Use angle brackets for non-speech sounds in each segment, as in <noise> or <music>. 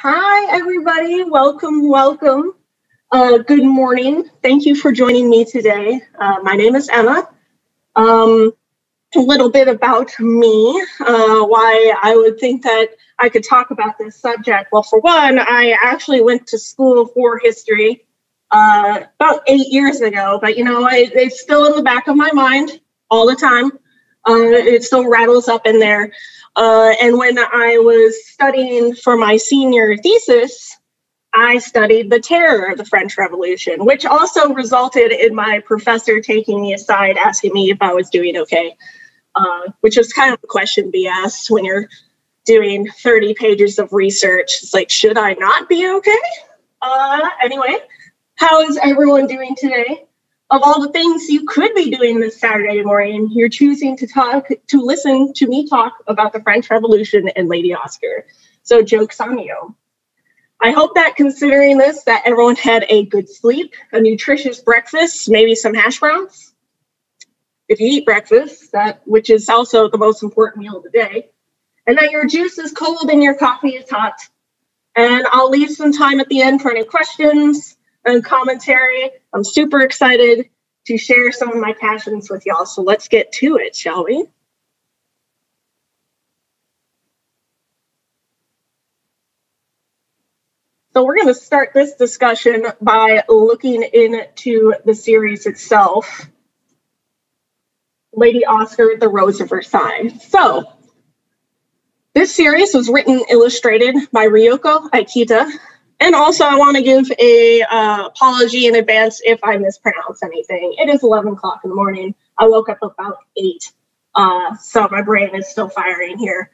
Hi, everybody. Welcome, welcome. Uh, good morning. Thank you for joining me today. Uh, my name is Emma. Um, a little bit about me, uh, why I would think that I could talk about this subject. Well, for one, I actually went to school for history uh, about eight years ago, but you know, it, it's still in the back of my mind all the time. Uh, it still rattles up in there. Uh, and when I was studying for my senior thesis, I studied the terror of the French Revolution, which also resulted in my professor taking me aside, asking me if I was doing okay, uh, which is kind of a question to be asked when you're doing 30 pages of research. It's like, should I not be okay? Uh, anyway, how is everyone doing today? Of all the things you could be doing this Saturday morning, you're choosing to talk to listen to me talk about the French Revolution and Lady Oscar. So jokes on you. I hope that considering this, that everyone had a good sleep, a nutritious breakfast, maybe some hash browns. If you eat breakfast, that which is also the most important meal of the day, and that your juice is cold and your coffee is hot. And I'll leave some time at the end for any questions and commentary. I'm super excited to share some of my passions with y'all. So let's get to it, shall we? So we're going to start this discussion by looking into the series itself. Lady Oscar, The Rose of Versailles. So this series was written illustrated by Ryoko Ikeda and also, I want to give a uh, apology in advance if I mispronounce anything. It is 11 o'clock in the morning. I woke up about 8, uh, so my brain is still firing here.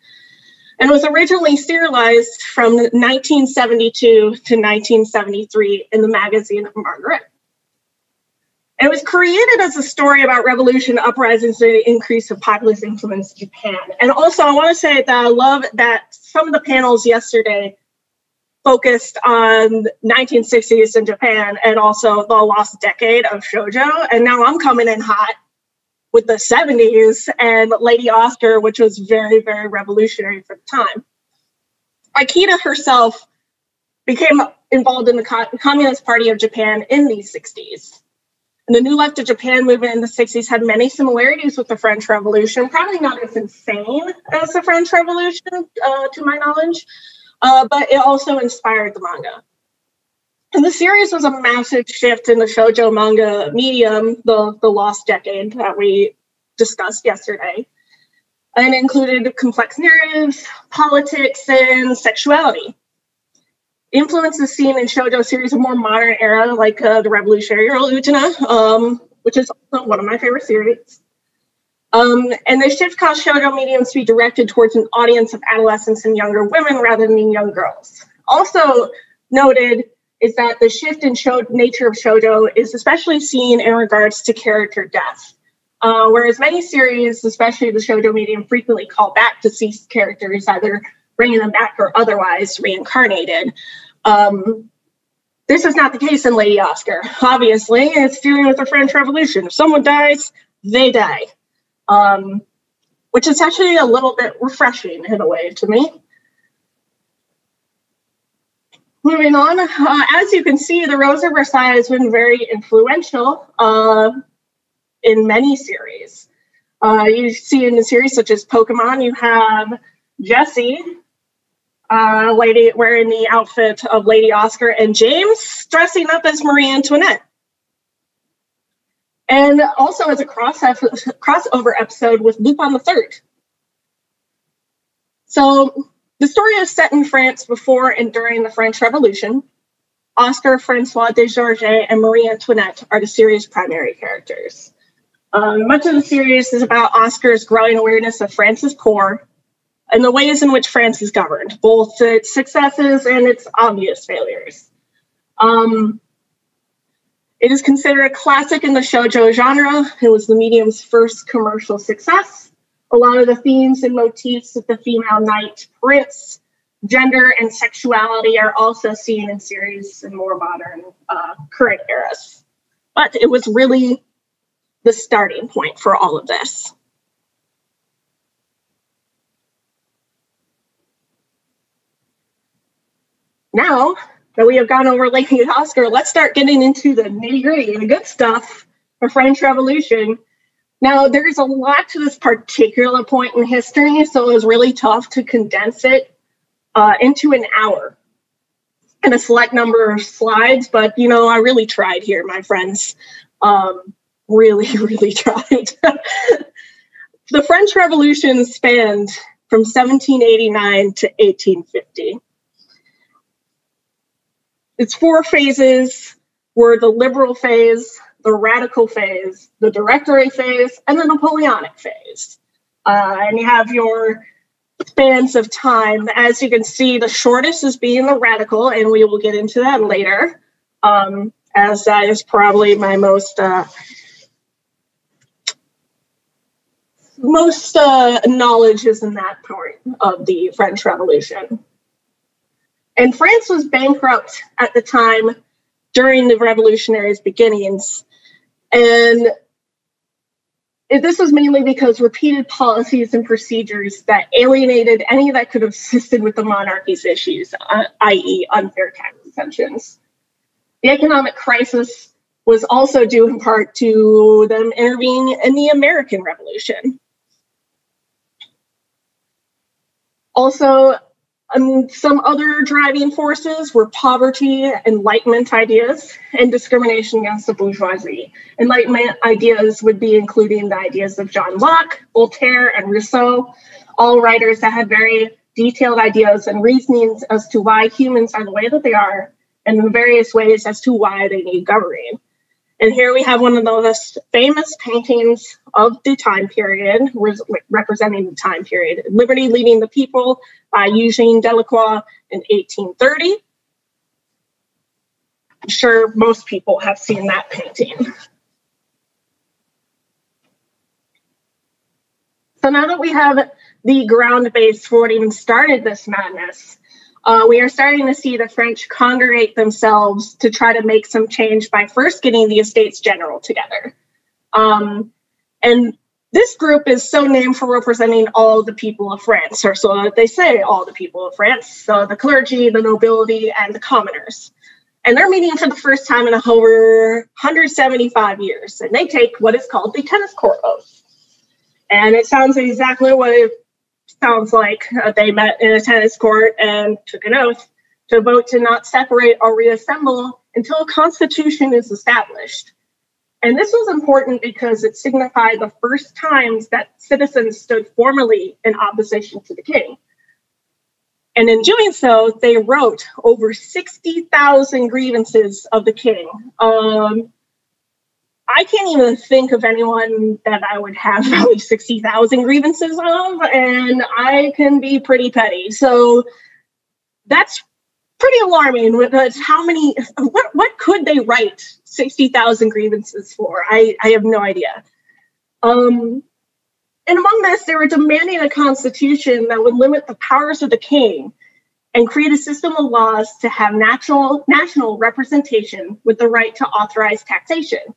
And was originally serialized from 1972 to 1973 in the magazine Margaret. It was created as a story about revolution, uprisings, and the increase of populist influence in Japan. And also, I want to say that I love that some of the panels yesterday focused on 1960s in Japan and also the lost decade of shojo. And now I'm coming in hot with the 70s and Lady Oscar, which was very, very revolutionary for the time. Ikeda herself became involved in the Communist Party of Japan in the 60s. And the New Left of Japan movement in the 60s had many similarities with the French Revolution, probably not as insane as the French Revolution, uh, to my knowledge, uh, but it also inspired the manga. And the series was a massive shift in the shoujo manga medium, the, the lost decade that we discussed yesterday, and included complex narratives, politics, and sexuality. Influences seen in shoujo series of more modern era, like uh, the Revolutionary Girl Utena, um, which is also one of my favorite series. Um, and the shift caused shoujo mediums to be directed towards an audience of adolescents and younger women rather than young girls. Also noted is that the shift in show nature of shoujo is especially seen in regards to character death. Uh, whereas many series, especially the shoujo medium, frequently call back deceased characters, either bringing them back or otherwise reincarnated. Um, this is not the case in Lady Oscar. Obviously, it's dealing with the French Revolution. If someone dies, they die um, which is actually a little bit refreshing in a way to me. Moving on, uh, as you can see, the Rose of Versailles has been very influential uh, in many series. Uh, you see in the series such as Pokemon, you have Jessie, uh, lady wearing the outfit of Lady Oscar, and James dressing up as Marie Antoinette and also as a cross crossover episode with Lupin the Third. So the story is set in France before and during the French Revolution. Oscar Francois de Georges and Marie Antoinette are the series' primary characters. Um, much of the series is about Oscar's growing awareness of France's core and the ways in which France is governed, both its successes and its obvious failures. Um, it is considered a classic in the shoujo genre. It was the medium's first commercial success. A lot of the themes and motifs of the female knight, prince, gender, and sexuality are also seen in series in more modern, uh, current eras. But it was really the starting point for all of this. now that we have gone over Lady Oscar, let's start getting into the nitty gritty, the good stuff for French Revolution. Now, there's a lot to this particular point in history, so it was really tough to condense it uh, into an hour and a select number of slides. But you know, I really tried here, my friends. Um, really, <laughs> really tried. <laughs> the French Revolution spanned from 1789 to 1850. Its four phases were the liberal phase, the radical phase, the directory phase, and the Napoleonic phase. Uh, and you have your spans of time. As you can see, the shortest is being the radical, and we will get into that later, um, as that is probably my most uh, most uh, knowledge is in that part of the French Revolution. And France was bankrupt at the time during the revolutionary's beginnings. And this was mainly because repeated policies and procedures that alienated any that could have assisted with the monarchy's issues, uh, i.e., unfair tax exemptions. The economic crisis was also due in part to them intervening in the American Revolution. Also, um, some other driving forces were poverty, Enlightenment ideas, and discrimination against the bourgeoisie. Enlightenment ideas would be including the ideas of John Locke, Voltaire, and Rousseau, all writers that had very detailed ideas and reasonings as to why humans are the way that they are, and the various ways as to why they need governing. And here we have one of the most famous paintings of the time period, representing the time period, Liberty Leading the People by Eugene Delacroix in 1830. I'm sure most people have seen that painting. So now that we have the ground base for what even started this madness, uh, we are starting to see the French congregate themselves to try to make some change by first getting the Estates General together. Um, and this group is so named for representing all the people of France, or so they say all the people of France, so the clergy, the nobility, and the commoners. And they're meeting for the first time in over 175 years, and they take what is called the tennis court oath. And it sounds exactly what it sounds like uh, they met in a tennis court and took an oath to vote to not separate or reassemble until a constitution is established. And this was important because it signified the first times that citizens stood formally in opposition to the king. And in doing so, they wrote over 60,000 grievances of the king. Um, I can't even think of anyone that I would have <laughs> probably 60,000 grievances of, and I can be pretty petty. So that's pretty alarming because how many, what, what could they write 60,000 grievances for? I, I have no idea. Um, and among this, they were demanding a constitution that would limit the powers of the king and create a system of laws to have natural, national representation with the right to authorize taxation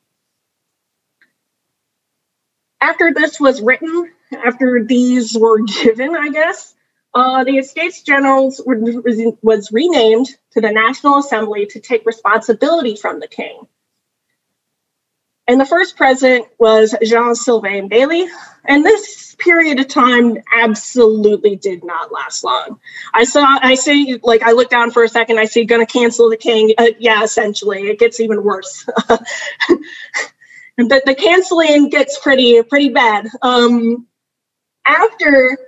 after this was written, after these were <laughs> given, I guess, uh, the Estates Generals was renamed to the National Assembly to take responsibility from the king. And the first president was Jean Sylvain Bailly. And this period of time absolutely did not last long. I saw, I say, like, I look down for a second, I see, gonna cancel the king. Uh, yeah, essentially, it gets even worse. <laughs> the, the canceling gets pretty pretty bad. Um, after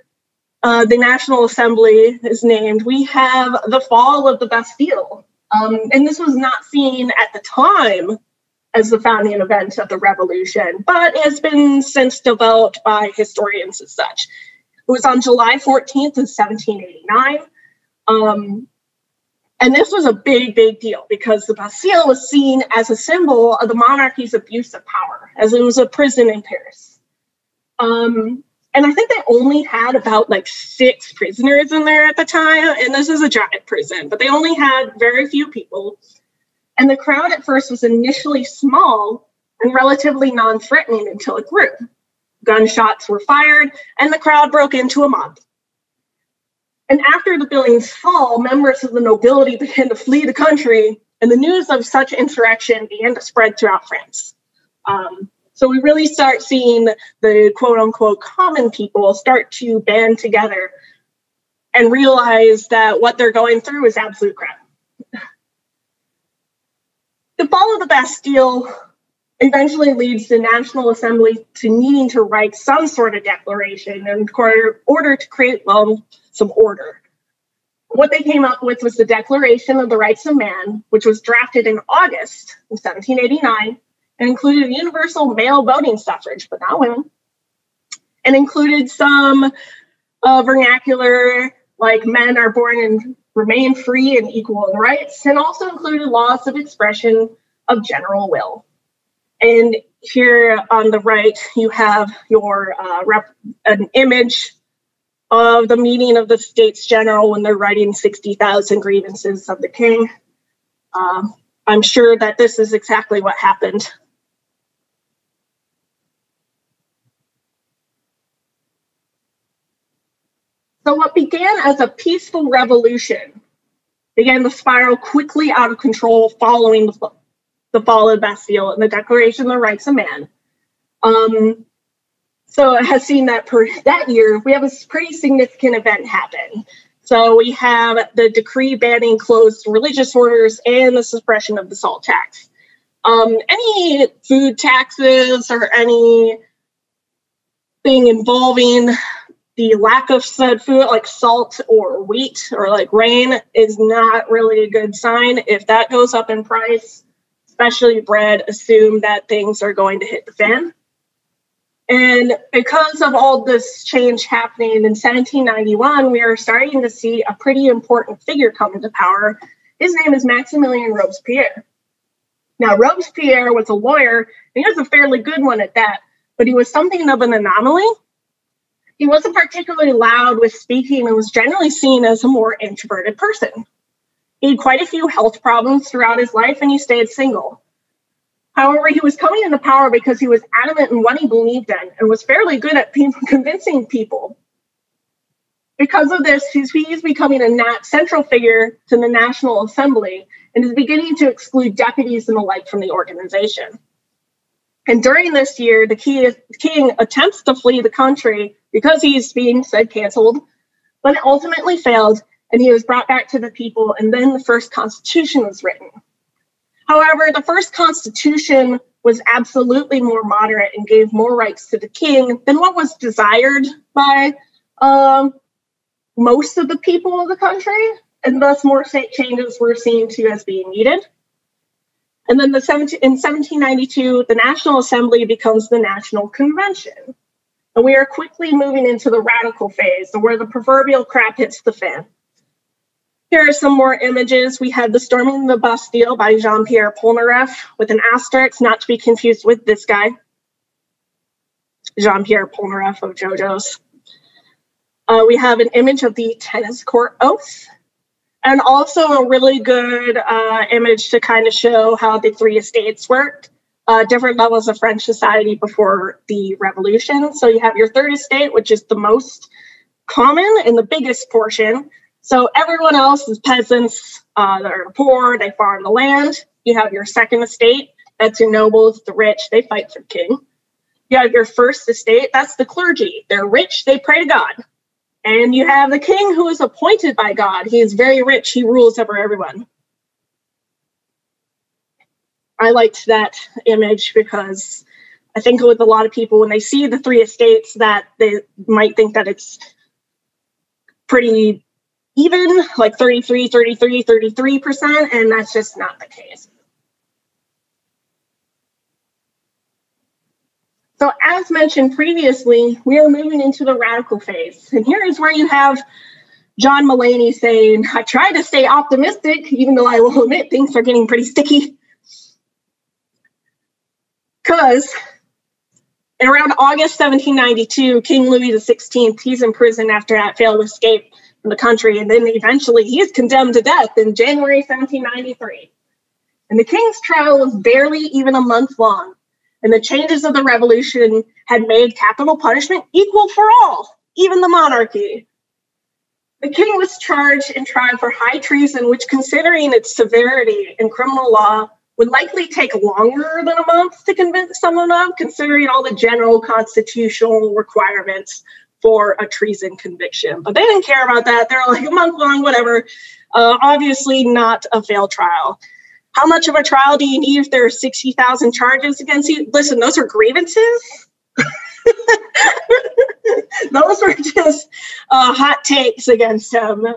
uh, the National Assembly is named, we have the fall of the Bastille. Um, and this was not seen at the time as the founding event of the revolution, but has been since developed by historians as such. It was on July 14th of 1789. Um, and this was a big, big deal because the Bastille was seen as a symbol of the monarchy's abuse of power, as it was a prison in Paris. Um, and I think they only had about like six prisoners in there at the time. And this is a giant prison, but they only had very few people. And the crowd at first was initially small and relatively non threatening until it grew. Gunshots were fired, and the crowd broke into a mob. And after the building's fall, members of the nobility began to flee the country, and the news of such insurrection began to spread throughout France. Um, so we really start seeing the quote unquote common people start to band together and realize that what they're going through is absolute crap. The fall of the Bastille eventually leads the National Assembly to needing to write some sort of declaration in order to create well, some order. What they came up with was the Declaration of the Rights of Man, which was drafted in August of 1789 and included universal male voting suffrage, but not women, and included some uh, vernacular like men are born and remain free and equal in rights, and also included laws of expression of general will. And here on the right, you have your uh, rep- an image of the meeting of the Estates General when they're writing 60,000 grievances of the king. Uh, I'm sure that this is exactly what happened. So, what began as a peaceful revolution began to spiral quickly out of control following the, fall of Bastille and the Declaration of the Rights of Man. Um, so it has seen that per that year we have a pretty significant event happen. So we have the decree banning closed religious orders and the suppression of the salt tax. Um, any food taxes or any thing involving the lack of said food, like salt or wheat or like rain, is not really a good sign. If that goes up in price, especially bread, assume that things are going to hit the fan. And because of all this change happening in 1791, we are starting to see a pretty important figure come into power. His name is Maximilien Robespierre. Now, Robespierre was a lawyer, and he was a fairly good one at that, but he was something of an anomaly. He wasn't particularly loud with speaking and was generally seen as a more introverted person. He had quite a few health problems throughout his life, and he stayed single. However, he was coming into power because he was adamant in what he believed in and was fairly good at <laughs> convincing people. Because of this, he's, he's becoming a nat- central figure to the National Assembly and is beginning to exclude deputies and the like from the organization. And during this year, the king attempts to flee the country because he's being said canceled, but it ultimately failed and he was brought back to the people, and then the first constitution was written. However, the first constitution was absolutely more moderate and gave more rights to the king than what was desired by um, most of the people of the country, and thus more state changes were seen to as being needed. And then the 17, in 1792, the National Assembly becomes the National Convention. And we are quickly moving into the radical phase, where the proverbial crap hits the fan. Here are some more images. We had The Storming the Bastille by Jean-Pierre Polnareff with an asterisk, not to be confused with this guy, Jean-Pierre Polnareff of JoJo's. Uh, we have an image of the tennis court oath, and also a really good uh, image to kind of show how the three estates worked. Uh, different levels of French society before the revolution. So you have your third estate, which is the most common and the biggest portion. So everyone else is peasants. Uh, they're poor. They farm the land. You have your second estate. That's your nobles, the rich. They fight for king. You have your first estate. That's the clergy. They're rich. They pray to God. And you have the king who is appointed by God. He is very rich. He rules over everyone. I liked that image because I think with a lot of people, when they see the three estates, that they might think that it's pretty even, like 33, 33, 33%, and that's just not the case. So as mentioned previously, we are moving into the radical phase. And here is where you have John Mulaney saying, I try to stay optimistic, even though I will admit things are getting pretty sticky. Because in around August 1792, King Louis XVI, he's in prison after that failed escape from the country. And then eventually he is condemned to death in January 1793. And the king's trial was barely even a month long. And the changes of the revolution had made capital punishment equal for all, even the monarchy. The king was charged and tried for high treason, which, considering its severity in criminal law, would likely take longer than a month to convince someone of, considering all the general constitutional requirements for a treason conviction. But they didn't care about that. They're like a month long, whatever. Uh, obviously, not a failed trial. How much of a trial do you need if there are 60,000 charges against you? Listen, those are grievances. <laughs> those were just uh, hot takes against him.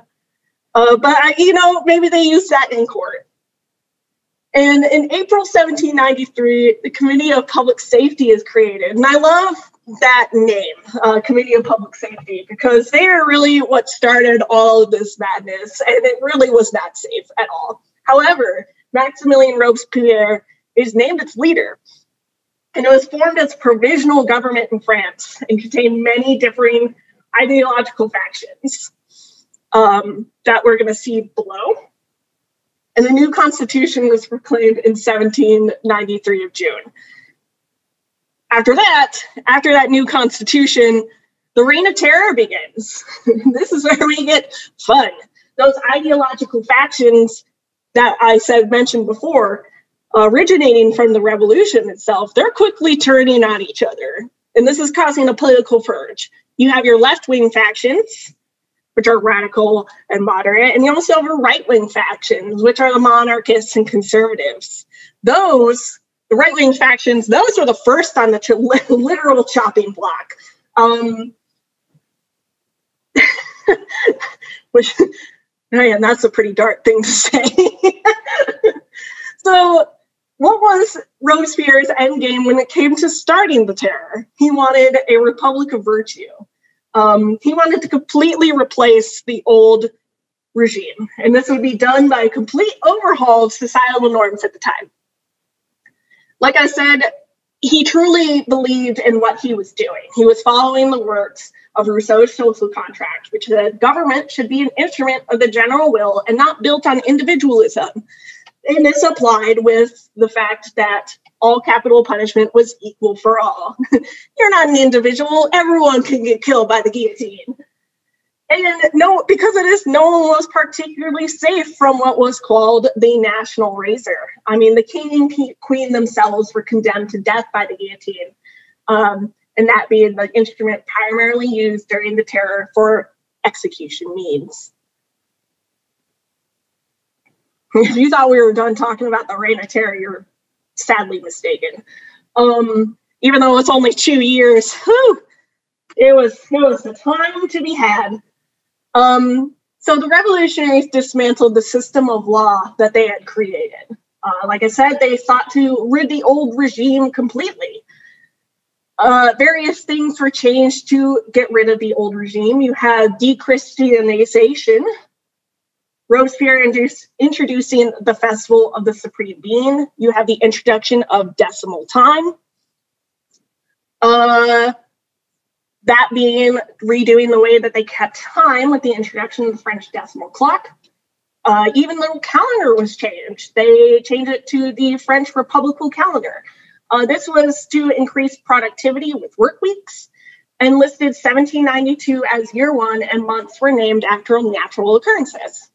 Uh, but, you know, maybe they used that in court. And in April 1793, the Committee of Public Safety is created. And I love that name, uh, Committee of Public Safety, because they are really what started all of this madness. And it really was not safe at all. However, Maximilien Robespierre is named its leader. And it was formed as provisional government in France and contained many differing ideological factions um, that we're going to see below. And the new constitution was proclaimed in 1793 of June. After that, after that new constitution, the reign of terror begins. <laughs> this is where we get fun. Those ideological factions that I said mentioned before, originating from the revolution itself, they're quickly turning on each other. And this is causing a political purge. You have your left wing factions, which are radical and moderate. And you also have right wing factions, which are the monarchists and conservatives. Those, the right wing factions, those were the first on the <laughs> literal chopping block. Um, <laughs> which, <laughs> man, that's a pretty dark thing to say. so, what was Robespierre's endgame when it came to starting the terror? He wanted a republic of virtue. Um, he wanted to completely replace the old regime, and this would be done by a complete overhaul of societal norms at the time. Like I said, he truly believed in what he was doing. He was following the works of Rousseau's social contract, which said government should be an instrument of the general will and not built on individualism. And this applied with the fact that all capital punishment was equal for all. <laughs> You're not an individual, everyone can get killed by the guillotine. And no, because of this, no one was particularly safe from what was called the national razor. I mean, the king and queen themselves were condemned to death by the guillotine, um, and that being the instrument primarily used during the terror for execution means. <laughs> If you thought we were done talking about the reign of terror, you're sadly mistaken. Um, even though it's only two years, whew, it was it was the time to be had. Um, so the revolutionaries dismantled the system of law that they had created. Uh, like I said, they sought to rid the old regime completely. Uh, various things were changed to get rid of the old regime. You had dechristianization, Robespierre introducing the Festival of the Supreme Being. You have the introduction of decimal time. Uh, that being redoing the way that they kept time with the introduction of the French decimal clock. Uh, even the calendar was changed. They changed it to the French Republican calendar. Uh, this was to increase productivity with work weeks and listed 1792 as year one, and months were named after natural occurrences.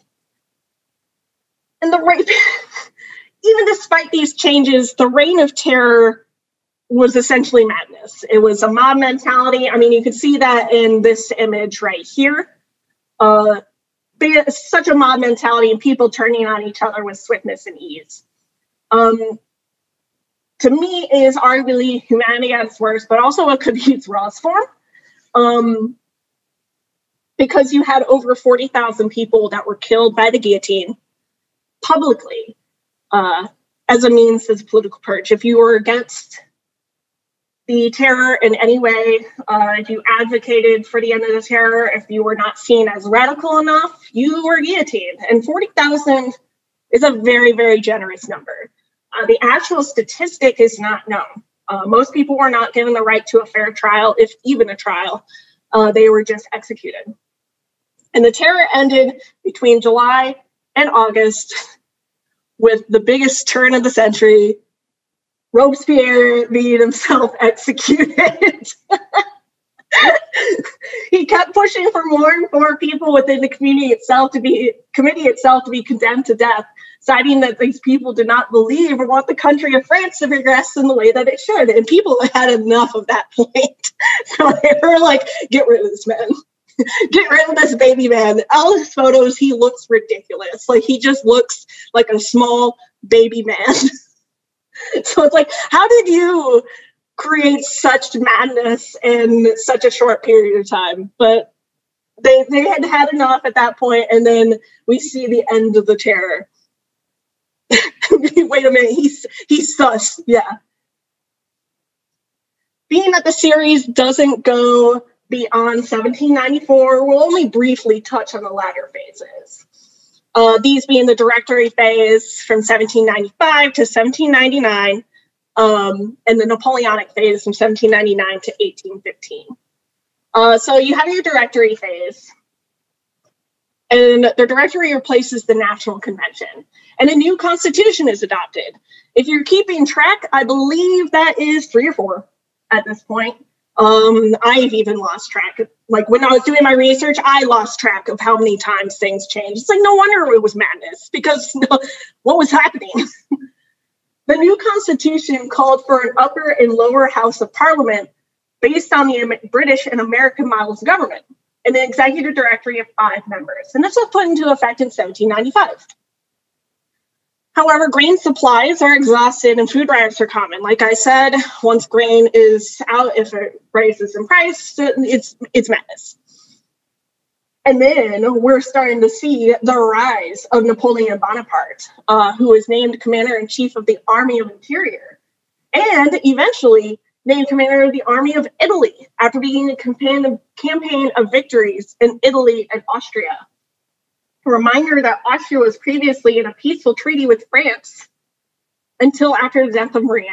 And the rape, <laughs> even despite these changes, the reign of terror was essentially madness. It was a mob mentality. I mean, you could see that in this image right here. Uh, such a mob mentality and people turning on each other with swiftness and ease. Um, to me, is arguably humanity at its worst, but also be its rawest form. Um, because you had over 40,000 people that were killed by the guillotine publicly uh, as a means of political purge. If you were against the terror in any way, uh, if you advocated for the end of the terror, if you were not seen as radical enough, you were guillotined. And 40,000 is a very, very generous number. Uh, the actual statistic is not known. Uh, most people were not given the right to a fair trial, if even a trial. Uh, they were just executed. And the terror ended between July and August with the biggest turn of the century, Robespierre being himself <laughs> executed. <laughs> he kept pushing for more and more people within the community itself to be committee itself to be condemned to death, citing that these people did not believe or want the country of France to progress in the way that it should. And people had enough of that <laughs> point. so they were like, get rid of this man. <laughs> get rid of this baby man. All his photos, he looks ridiculous. Like he just looks like a small baby man. <laughs> so it's like, how did you create such madness in such a short period of time. But they they had had enough at that point, and then we see the end of the terror. <laughs> Wait a minute, he's he's sus, yeah. Being that the series doesn't go beyond 1794, we'll only briefly touch on the latter phases. Uh, these being the Directory phase from 1795 to 1799, um, and the Napoleonic phase from 1799 to 1815. Uh, so you have your directory phase, and the directory replaces the National Convention, and a new constitution is adopted. If you're keeping track, I believe that is three or four at this point. Um, I've even lost track. Like when I was doing my research, I lost track of how many times things changed. It's like no wonder it was madness because <laughs> what was happening? <laughs> The new constitution called for an upper and lower house of parliament based on the British and American models of government, and an executive directory of five members. And this was put into effect in 1795. However, grain supplies are exhausted and food riots are common. Like I said, once grain is out, if it rises in price, it's it's madness. And then we're starting to see the rise of Napoleon Bonaparte, uh, who was named commander in chief of the Army of Interior, and eventually named commander of the Army of Italy after beginning a campaign of, campaign of victories in Italy and Austria. A reminder that Austria was previously in a peaceful treaty with France until after the death of Marie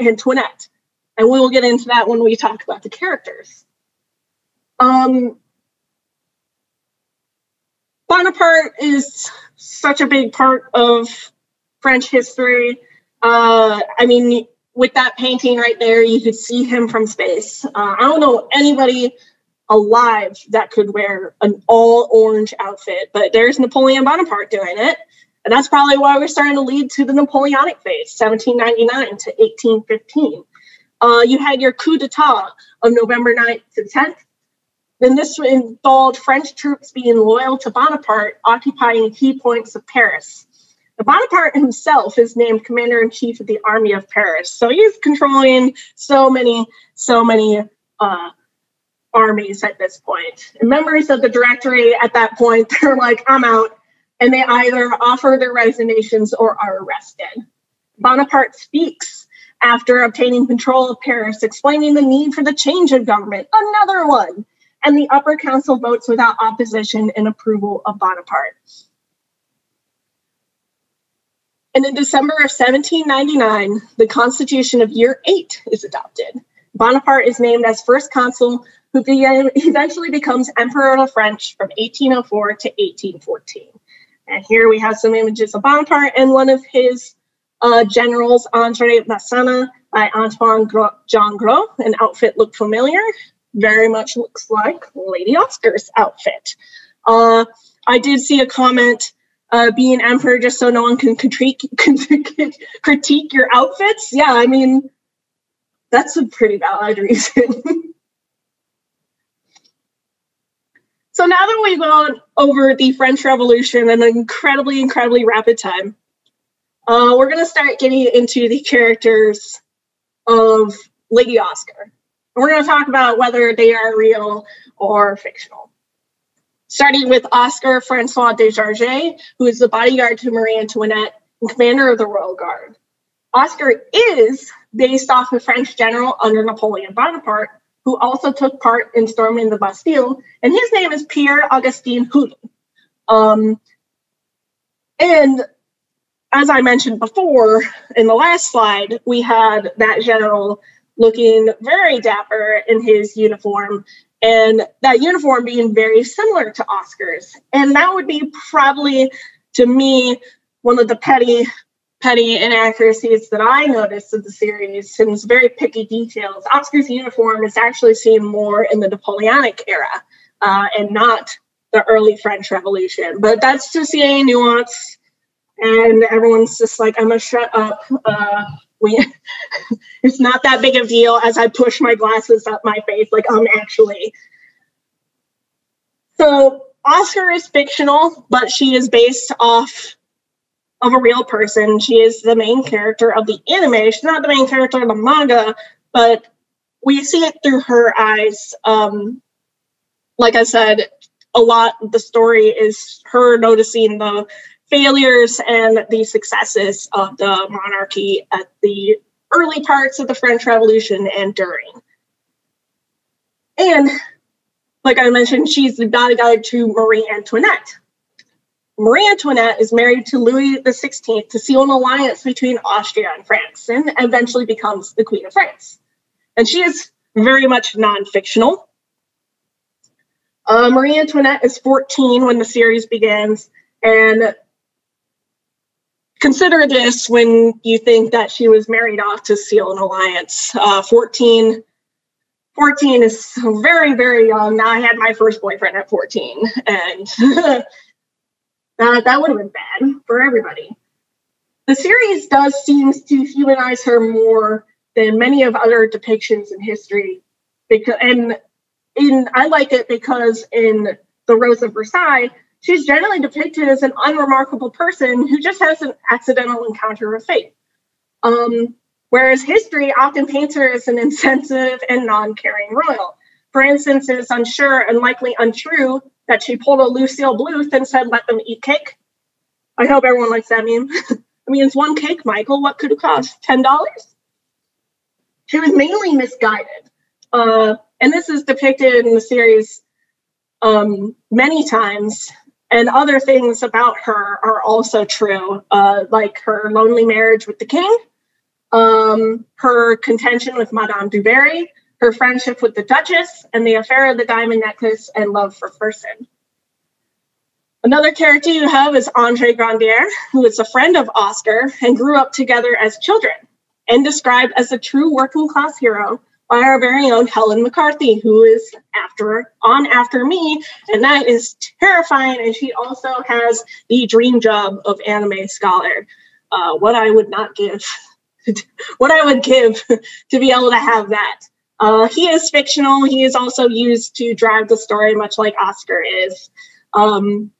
Antoinette. And we will get into that when we talk about the characters. Um, Bonaparte is such a big part of French history. Uh, I mean, with that painting right there, you could see him from space. Uh, I don't know anybody alive that could wear an all orange outfit, but there's Napoleon Bonaparte doing it. And that's probably why we're starting to lead to the Napoleonic phase, 1799 to 1815. Uh, you had your coup d'etat of November 9th to 10th, then this involved French troops being loyal to Bonaparte, occupying key points of Paris. Now, Bonaparte himself is named commander in chief of the army of Paris. So he's controlling so many, so many uh, armies at this point. Members of the directory at that point, <laughs> they're like, I'm out. And they either offer their resignations or are arrested. Bonaparte speaks after obtaining control of Paris, explaining the need for the change of government. Another one and the upper council votes without opposition and approval of Bonaparte. And in December of 1799, the Constitution of Year 8 is adopted. Bonaparte is named as first consul, who eventually becomes Emperor of the French from 1804 to 1814. And here we have some images of Bonaparte and one of his uh, generals, Andre Massena, by Antoine Jean Gros. An outfit looked familiar very much looks like Lady Oscar's outfit. Uh, I did see a comment uh, being emperor just so no one can <laughs> critique, critique your outfits. Yeah, I mean, that's a pretty valid reason. <laughs> so now that we've gone over the French Revolution in an incredibly, incredibly rapid time, uh, we're going to start getting into the characters of Lady Oscar. We're going to talk about whether they are real or fictional. Starting with Oscar Francois de Jarjayes, who is the bodyguard to Marie Antoinette and commander of the Royal Guard. Oscar is based off a French general under Napoleon Bonaparte, who also took part in storming the Bastille, and his name is Pierre Augustin Hulin. Um, and as I mentioned before in the last slide, we had that general looking very dapper in his uniform, and that uniform being very similar to Oscar's. And that would be probably, to me, one of the petty petty inaccuracies that I noticed in the series and very picky details. Oscar's uniform is actually seen more in the Napoleonic era uh, and not the early French Revolution. But that's just a nuance. And everyone's just like, I'm gonna shut up. Uh, we, <laughs> it's not that big of a deal as I push my glasses up my face, like I'm actually. So Oscar is fictional, but she is based off of a real person. She is the main character of the anime. She's not the main character of the manga, but we see it through her eyes. Um, like I said, a lot of the story is her noticing the failures and the successes of the monarchy at the early parts of the French Revolution and during. And like I mentioned, she's the bodyguard to Marie Antoinette. Marie Antoinette is married to Louis XVI to seal an alliance between Austria and France and eventually becomes the Queen of France. And she is very much non fictional. Uh, Marie Antoinette is 14 when the series begins. And consider this when you think that she was married off to seal an alliance. Uh, 14 14 is very, very young. Now I had my first boyfriend at 14, and <laughs> that, that would have been bad for everybody. The series does seems to humanize her more than many of other depictions in history. Because and in I like it because in The Rose of Versailles, she's generally depicted as an unremarkable person who just has an accidental encounter with fate. Um, whereas history often paints her as an insensitive and non caring royal. For instance, it is unsure and likely untrue that she pulled a Lucille Bluth and said, let them eat cake. I hope everyone likes that meme. <laughs> I mean, it's one cake, Michael. What could it cost? $10? She was mainly misguided. Uh, and this is depicted in the series um, many times. And other things about her are also true, uh, like her lonely marriage with the king, um, her contention with Madame du Barry, her friendship with the Duchess, and the affair of the diamond necklace and love for Fersen. Another character you have is Andre Grandier, who is a friend of Oscar and grew up together as children, and described as a true working class hero by our very own Helen McCarthy, who is after on after me, and that is terrifying. And she also has the dream job of anime scholar. Uh, what I would not give <laughs> what I would give <laughs> to be able to have that. Uh, he is fictional. He is also used to drive the story, much like Oscar is. Um,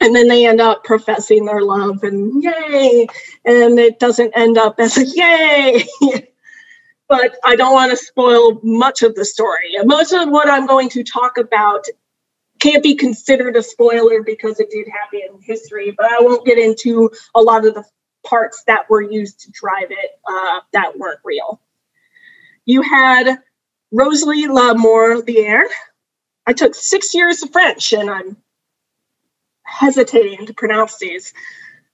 and then they end up professing their love and yay, and it doesn't end up as a yay. <laughs> but I don't want to spoil much of the story. Most of what I'm going to talk about can't be considered a spoiler because it did happen in history, but I won't get into a lot of the parts that were used to drive it uh, that weren't real. You had Rosalie Lamorliere. I took six years of French and I'm hesitating to pronounce these.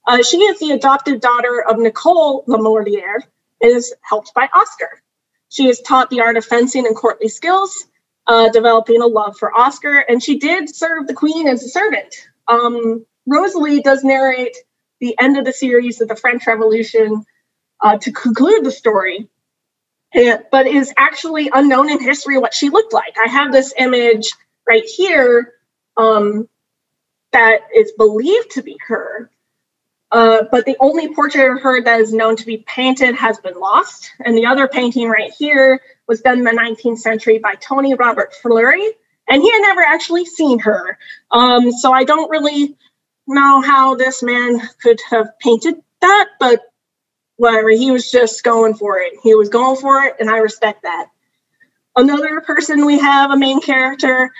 Uh, she is the adopted daughter of Nicole Lamorliere and is helped by Oscar. She is taught the art of fencing and courtly skills, uh, developing a love for Oscar, and she did serve the queen as a servant. Um, Rosalie does narrate the end of the series of the French Revolution uh, to conclude the story, but is actually unknown in history what she looked like. I have this image right here um, that is believed to be her, uh, but the only portrait of her that is known to be painted has been lost. And the other painting right here was done in the 19th century by Tony Robert Fleury, and he had never actually seen her. Um, so I don't really know how this man could have painted that, but whatever. He was just going for it. He was going for it, and I respect that. Another person we have, a main character,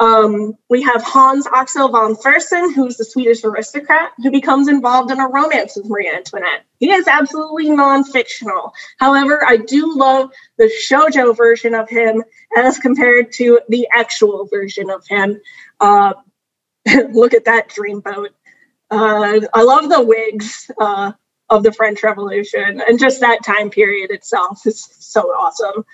um, we have Hans Axel von Fersen, who's the Swedish aristocrat who becomes involved in a romance with Marie Antoinette. He is absolutely non fictional. However, I do love the shojo version of him as compared to the actual version of him. Uh, <laughs> look at that dreamboat. Uh, I love the wigs uh, of the French Revolution and just that time period itself is so awesome.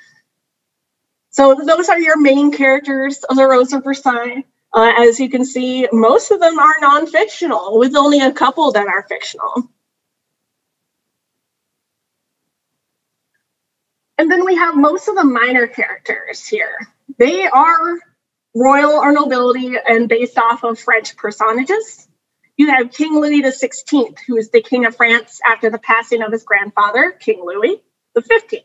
So those are your main characters of the Rose of Versailles. Uh, as you can see, most of them are non-fictional, with only a couple that are fictional. And then we have most of the minor characters here. They are royal or nobility and based off of French personages. You have King Louis XVI, who is the King of France after the passing of his grandfather, King Louis XV.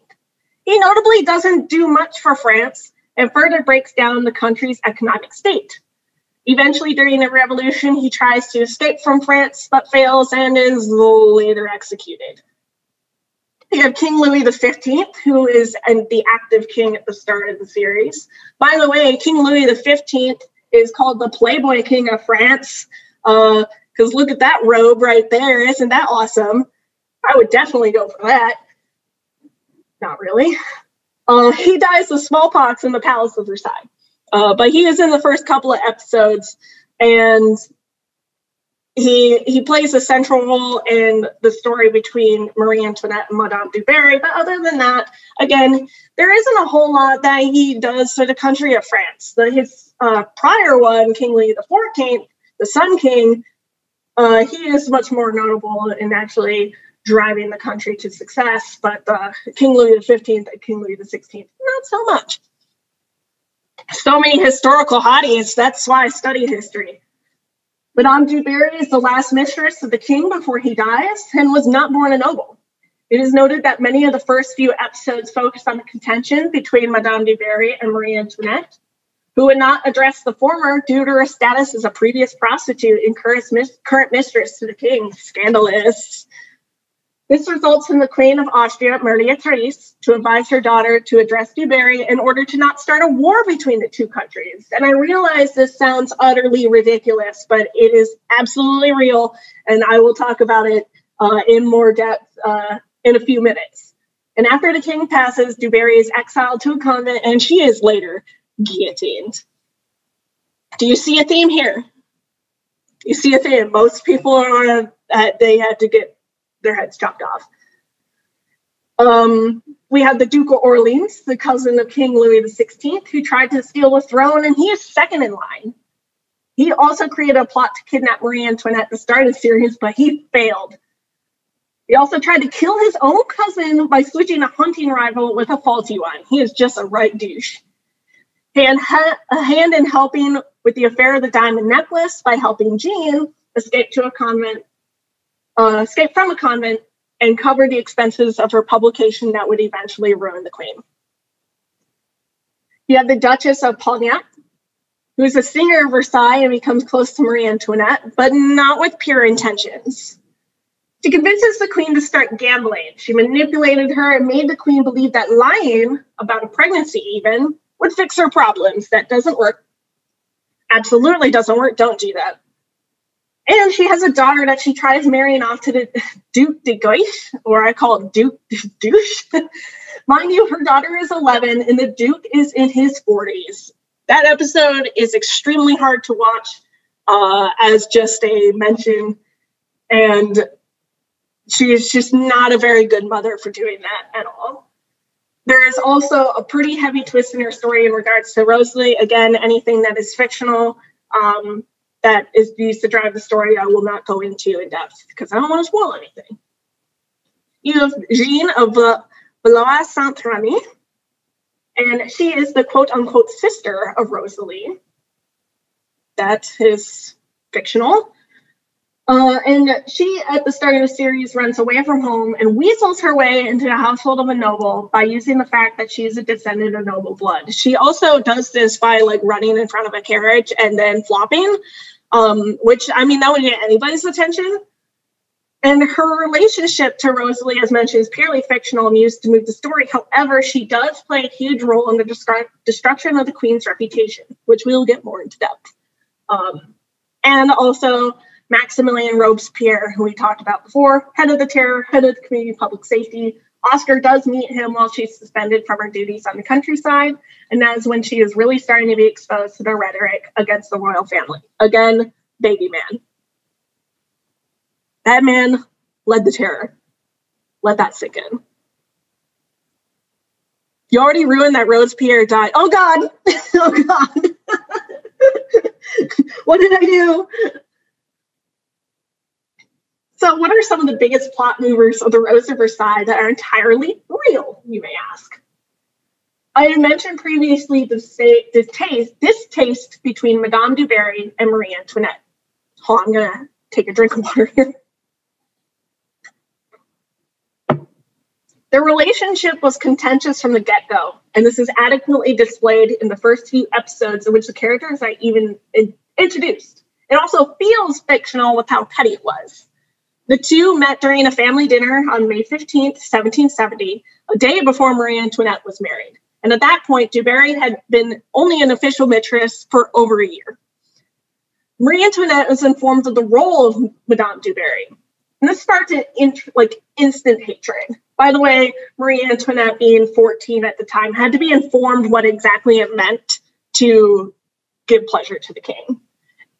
He notably doesn't do much for France and further breaks down the country's economic state. Eventually, during the revolution, he tries to escape from France but fails and is later executed. You have King Louis XV, who is the active king at the start of the series. By the way, King Louis XV is called the Playboy King of France. Uh, Because look at that robe right there. Isn't that awesome? I would definitely go for that. Not really. Uh, he dies of smallpox in the Palace of Versailles. Uh, but he is in the first couple of episodes, and he he plays a central role in the story between Marie Antoinette and Madame du Barry. But other than that, again, there isn't a whole lot that he does for the country of France. The, his uh, prior one, King Louis the Fourteenth, the Sun King, uh, he is much more notable in actually driving the country to success. But uh, King Louis Fifteenth and King Louis Sixteenth, not so much so many historical hotties. That's why I study history. Madame du Barry is the last mistress of the king before he dies and was not born a noble. It is noted that many of the first few episodes focus on the contention between Madame du Barry and Marie Antoinette, who would not address the former due to her status as a previous prostitute and current mistress to the king. Scandalous. This results in the Queen of Austria, Maria Therese, to advise her daughter to address du Barry in order to not start a war between the two countries. And I realize this sounds utterly ridiculous, but it is absolutely real, and I will talk about it uh, in more depth uh, in a few minutes. And after the king passes, du Barry is exiled to a convent, and she is later guillotined. Do you see a theme here? You see a theme. Most people are uh, they had to get their heads chopped off. Um, we have the Duke of Orleans, the cousin of King Louis XVI, who tried to steal the throne, and he is second in line. He also created a plot to kidnap Marie Antoinette the start the series, but he failed. He also tried to kill his own cousin by switching a hunting rival with a faulty one. He is just a right douche. Hand, a hand in helping with the affair of the diamond necklace by helping Jean escape to a convent uh, escaped from a convent and cover the expenses of her publication that would eventually ruin the queen. You have the Duchess of Polignac, who is a singer of Versailles and becomes close to Marie Antoinette, but not with pure intentions. She convinces the queen to start gambling. She manipulated her and made the queen believe that lying about a pregnancy, even, would fix her problems. That doesn't work. Absolutely doesn't work. Don't do that. And she has a daughter that she tries marrying off to the <laughs> Duke de Guiche, or I call it Duke <laughs> Douche. Mind you, her daughter is 11 and the Duke is in his 40s. That episode is extremely hard to watch uh, as just a mention. And she is just not a very good mother for doing that at all. There is also a pretty heavy twist in her story in regards to Rosalie. Again, anything that is fictional um, that is used to drive the story I will not go into in depth because I don't want to spoil anything. You have Jean of Valois Saint Remy, and she is the quote unquote sister of Rosalie. That is fictional. Uh, and she, at the start of the series, runs away from home and weasels her way into the household of a noble by using the fact that she is a descendant of noble blood. She also does this by like running in front of a carriage and then flopping, um, which I mean, that would get anybody's attention. And her relationship to Rosalie, as mentioned, is purely fictional and used to move the story. However, she does play a huge role in the destru- destruction of the queen's reputation, which we'll get more into depth. Um, and also, Maximilien Robespierre, who we talked about before, head of the terror, head of the Committee of Public Safety. Oscar does meet him while she's suspended from her duties on the countryside, and that is when she is really starting to be exposed to the rhetoric against the royal family. Again, baby man. That man led the terror. Let that sink in. You already ruined that Robespierre died. Oh God! <laughs> oh God! <laughs> what did I do? So, what are some of the biggest plot movers of the Rose of Versailles that are entirely real, you may ask? I had mentioned previously the, say, the taste, distaste between Madame du Barry and Marie Antoinette. Hold on, I'm gonna take a drink of water here. Their relationship was contentious from the get go, and this is adequately displayed in the first few episodes in which the characters are even in- introduced. It also feels fictional with how petty it was. The two met during a family dinner on May 15th, 1770, a day before Marie Antoinette was married. And at that point, Du Barry had been only an official mistress for over a year. Marie Antoinette was informed of the role of Madame Du Barry. And this sparked an like instant hatred. By the way, Marie Antoinette, being 14 at the time, had to be informed what exactly it meant to give pleasure to the king.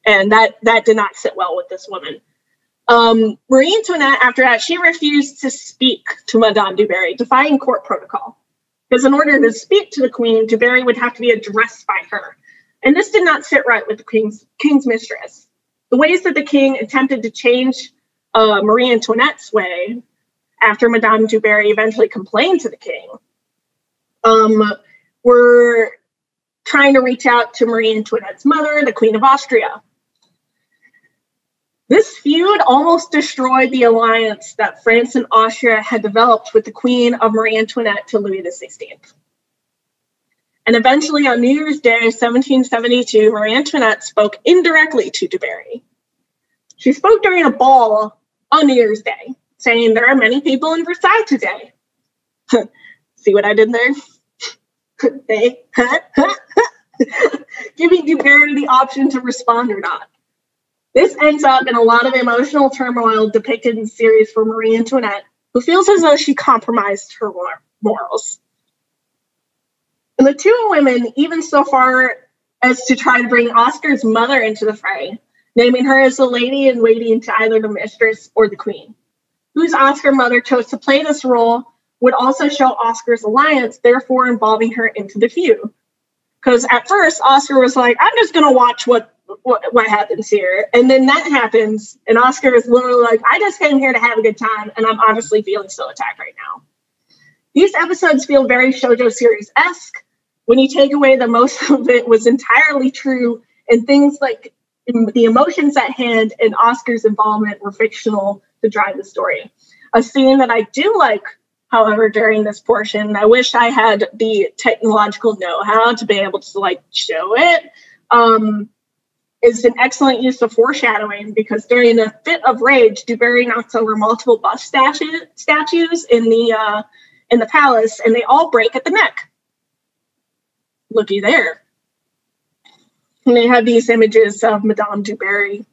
And that, that did not sit well with this woman. Um, Marie Antoinette, after that, she refused to speak to Madame du Barry, defying court protocol. Because in order to speak to the queen, du Barry would have to be addressed by her. And this did not sit right with the king's, king's mistress. The ways that the king attempted to change uh, Marie Antoinette's way after Madame du Barry eventually complained to the king, um, were trying to reach out to Marie Antoinette's mother, the Queen of Austria. This feud almost destroyed the alliance that France and Austria had developed with the Queen of Marie Antoinette to Louis XVI. And eventually, on New Year's Day, 1772, Marie Antoinette spoke indirectly to Du Barry. She spoke during a ball on New Year's Day, saying, There are many people in Versailles today. <laughs> See what I did there? <laughs> they, <laughs> giving Du Barry the option to respond or not. This ends up in a lot of emotional turmoil depicted in series for Marie Antoinette, who feels as though she compromised her morals. And the two women, even so far as to try to bring Oscar's mother into the fray, naming her as the lady in waiting to either the mistress or the queen. Whose Oscar mother chose to play this role would also show Oscar's alliance, therefore involving her into the feud. Because at first, Oscar was like, I'm just going to watch what, what, what happens here. And then that happens, and Oscar is literally like, I just came here to have a good time, and I'm honestly feeling so attacked right now. These episodes feel very shoujo series esque. When you take away that most <laughs> of it was entirely true, and things like the emotions at hand and Oscar's involvement were fictional to drive the story. A scene that I do like, however, during this portion, I wish I had the technological know-how to be able to like show it. Um, is an excellent use of foreshadowing because during a fit of rage, Du Barry knocks over multiple bust statu- statues in the uh, in the palace, and they all break at the neck. Looky there. And they have these images of Madame du Barry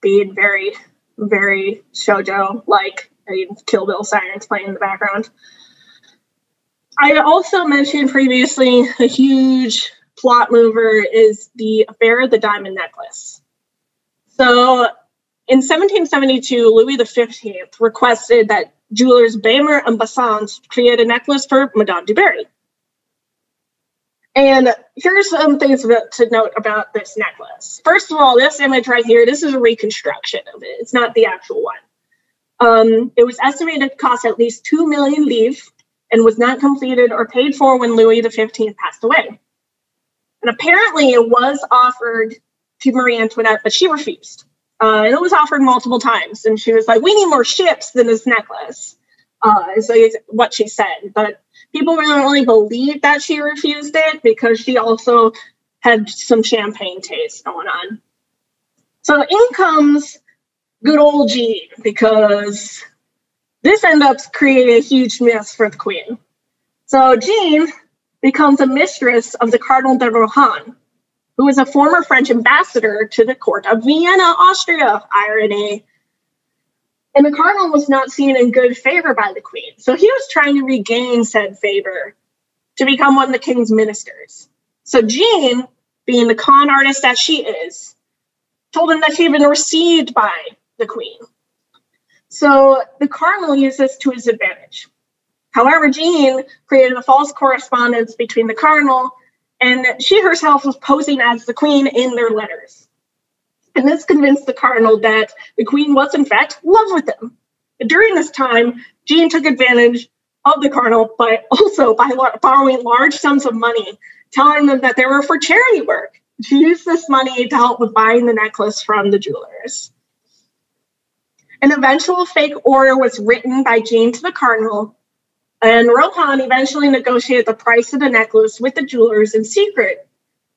being very, very shojo like. I mean, Kill Bill sirens playing in the background. I also mentioned previously a huge plot mover is the affair of the diamond necklace. So in 1772, Louis XV requested that jewelers Boehmer and Bassenge create a necklace for Madame du Barry. And here's some things to note about this necklace. First of all, this image right here, this is a reconstruction of it. It's not the actual one. Um, it was estimated to cost at least 2 million livres and was not completed or paid for when Louis XV passed away. And apparently it was offered to Marie Antoinette, but she refused. Uh, and it was offered multiple times. And she was like, we need more ships than this necklace. Uh, what she said. But people really only believe that she refused it because she also had some champagne taste going on. So in comes good old Jean because this ends up creating a huge mess for the queen. So Jean becomes a mistress of the Cardinal de Rohan, who is a former French ambassador to the court of Vienna, Austria. Irony. And the cardinal was not seen in good favor by the queen. So he was trying to regain said favor to become one of the king's ministers. So Jean, being the con artist that she is, told him that she had been received by the queen. So the cardinal used this to his advantage. However, Jean created a false correspondence between the cardinal and she herself was posing as the queen in their letters. And this convinced the cardinal that the queen was, in fact, in love with him. During this time, Jean took advantage of the cardinal, but <laughs> also by borrowing large sums of money, telling them that they were for charity work. She used this money to help with buying the necklace from the jewelers. An eventual fake order was written by Jean to the cardinal, and Rohan eventually negotiated the price of the necklace with the jewelers in secret,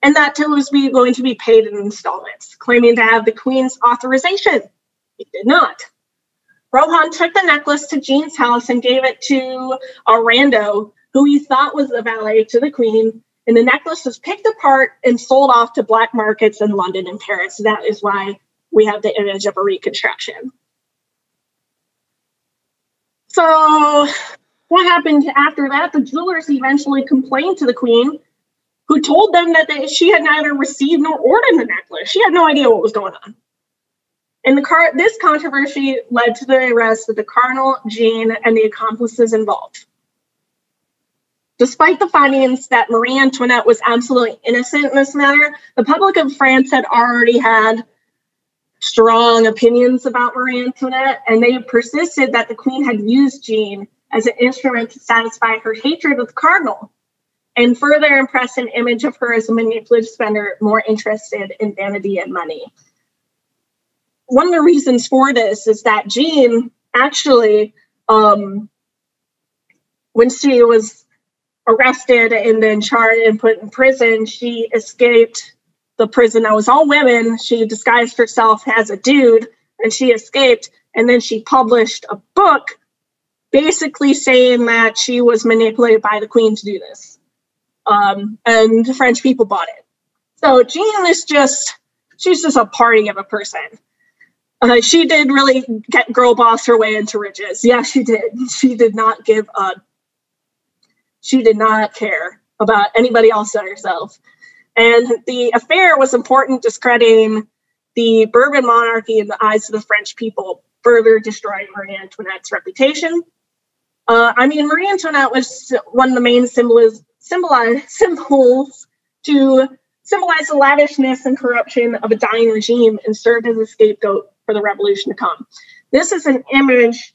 and that it was going to be paid in installments, claiming to have the queen's authorization. He did not. Rohan took the necklace to Jean's house and gave it to a rando who he thought was the valet to the queen. And the necklace was picked apart and sold off to black markets in London and Paris. That is why we have the image of a reconstruction. So, what happened after that? The jewelers eventually complained to the queen, who told them that they, she had neither received nor ordered the necklace. She had no idea what was going on. And the car, this controversy led to the arrest of the Cardinal, Jean, and the accomplices involved. Despite the findings that Marie Antoinette was absolutely innocent in this matter, the public of France had already had strong opinions about Marie Antoinette, and they persisted that the Queen had used Jean as an instrument to satisfy her hatred of Cardinal and further impress an image of her as a manipulative spender more interested in vanity and money one of the reasons for this is that Jean actually, um, when she was arrested and then charged and put in prison, she escaped the prison that was all women. She disguised herself as a dude and she escaped. And then she published a book basically saying that she was manipulated by the queen to do this. Um, and the French people bought it. So Jean is just, she's just a party of a person. Uh, she did really get girl boss her way into riches. Yeah, she did. She did not give up. She did not care about anybody else than herself. And the affair was important, discrediting the Bourbon monarchy in the eyes of the French people, further destroying Marie Antoinette's reputation. Uh, I mean, Marie Antoinette was one of the main symbols, symbolize, symbols to symbolize the lavishness and corruption of a dying regime and served as a scapegoat for the revolution to come. This is an image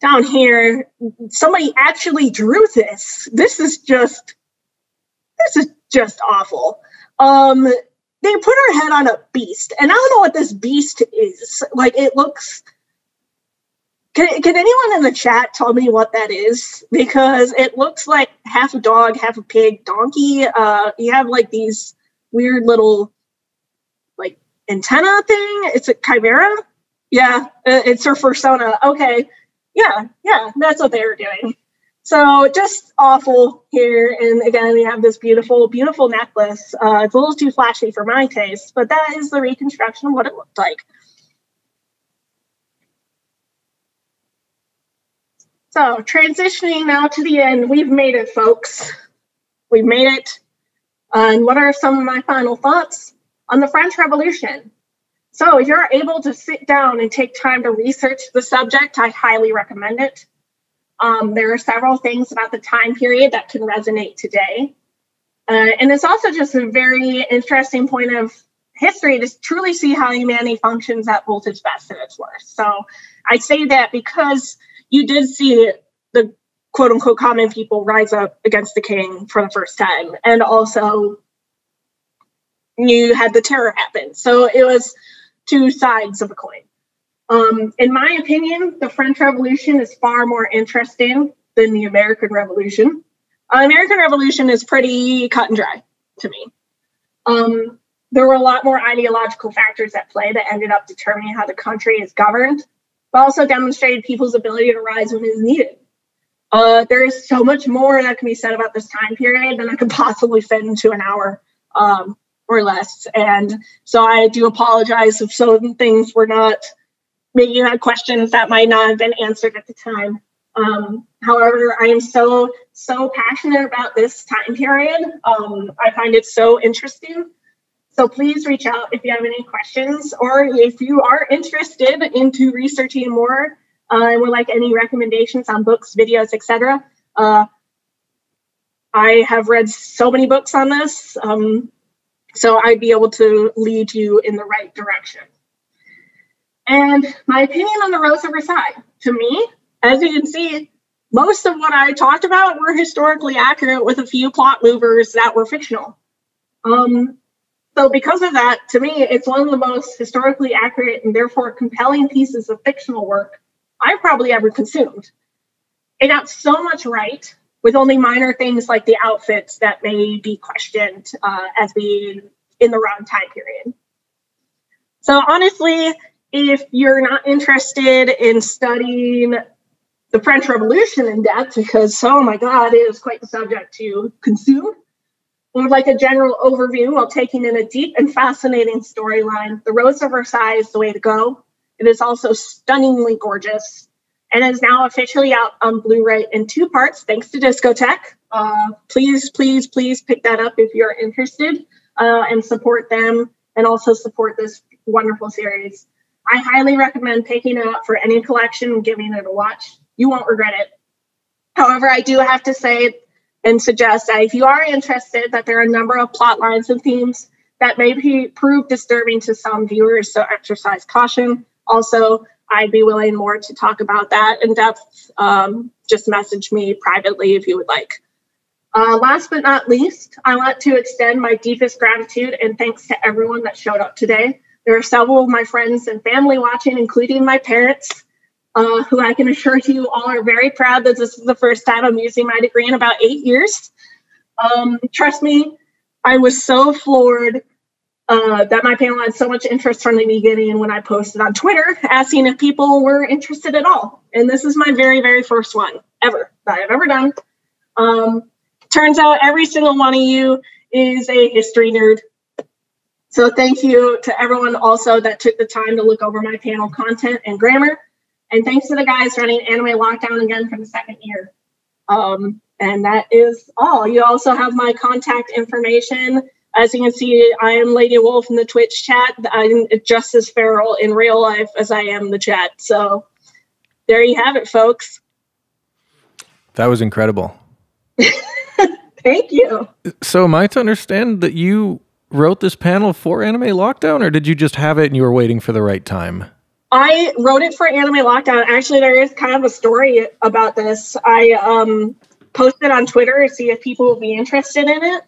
down here. Somebody actually drew this. This is just, this is just awful. Um, they put her head on a beast, and I don't know what this beast is. Like, it looks. Can, can anyone in the chat tell me what that is? Because it looks like half a dog, half a pig, donkey. Uh, you have like these weird little like antenna thing. It's a chimera. Yeah, uh, it's her persona. Okay. Yeah, yeah, that's what they were doing. So just awful here. And again, we have this beautiful, beautiful necklace. Uh, it's a little too flashy for my taste, but that is the reconstruction of what it looked like. So transitioning now to the end, we've made it, folks. We've made it. Uh, and what are some of my final thoughts? on the French Revolution. So if you're able to sit down and take time to research the subject, I highly recommend it. Um, there are several things about the time period that can resonate today. Uh, and it's also just a very interesting point of history to truly see how humanity functions at its best and its worst. So I say that because you did see the quote unquote common people rise up against the king for the first time, and also you had the terror happen. So it was two sides of a coin. Um, in my opinion, the French Revolution is far more interesting than the American Revolution. Uh, American Revolution is pretty cut and dry to me. Um, there were a lot more ideological factors at play that ended up determining how the country is governed, but also demonstrated people's ability to rise when it is needed. Uh, there is so much more that can be said about this time period than I could possibly fit into an hour. Um, or less. And so I do apologize if some things were not, maybe you had questions that might not have been answered at the time. Um, however, I am so, so passionate about this time period. Um, I find it so interesting. So please reach out if you have any questions or if you are interested into researching more uh, and would like any recommendations on books, videos, etc. Uh, I have read so many books on this. Um, so I'd be able to lead you in the right direction. And my opinion on the Rose of Versailles, to me, as you can see, most of what I talked about were historically accurate with a few plot movers that were fictional. Um, so, because of that, to me, it's one of the most historically accurate and therefore compelling pieces of fictional work I've probably ever consumed. It got so much right with only minor things like the outfits that may be questioned uh, as being in the wrong time period. So, honestly, if you're not interested in studying the French Revolution in depth, because oh my God, it is quite the subject to consume, or like a general overview while taking in a deep and fascinating storyline, The Rose of Versailles is the way to go. It is also stunningly gorgeous and is now officially out on Blu-ray in two parts, thanks to Discotek. Uh, please, please, please pick that up if you're interested uh, and support them and also support this wonderful series. I highly recommend picking it up for any collection and giving it a watch. You won't regret it. However, I do have to say and suggest that if you are interested, that there are a number of plot lines and themes that may be, prove disturbing to some viewers, so exercise caution. Also, I'd be willing more to talk about that in depth. Um, just message me privately if you would like. Uh, last but not least, I want to extend my deepest gratitude and thanks to everyone that showed up today. There are several of my friends and family watching, including my parents, uh, who I can assure you all are very proud that this is the first time I'm using my degree in about eight years. Um, trust me, I was so floored uh, that my panel had so much interest from the beginning when I posted on Twitter asking if people were interested at all. And this is my very, very first one ever that I've ever done. Um, turns out every single one of you is a history nerd. So thank you to everyone also that took the time to look over my panel content and grammar. And thanks to the guys running Anime Lockdown again for the second year. Um, and that is all. You also have my contact information as you can see, I am Lady Wolf in the Twitch chat. I'm just as feral in real life as I am the chat. So there you have it, folks. That was incredible. <laughs> Thank you. So, am I to understand that you wrote this panel for Anime Lockdown, or did you just have it and you were waiting for the right time? I wrote it for Anime Lockdown. Actually, there is kind of a story about this. I um, posted on Twitter to see if people would be interested in it.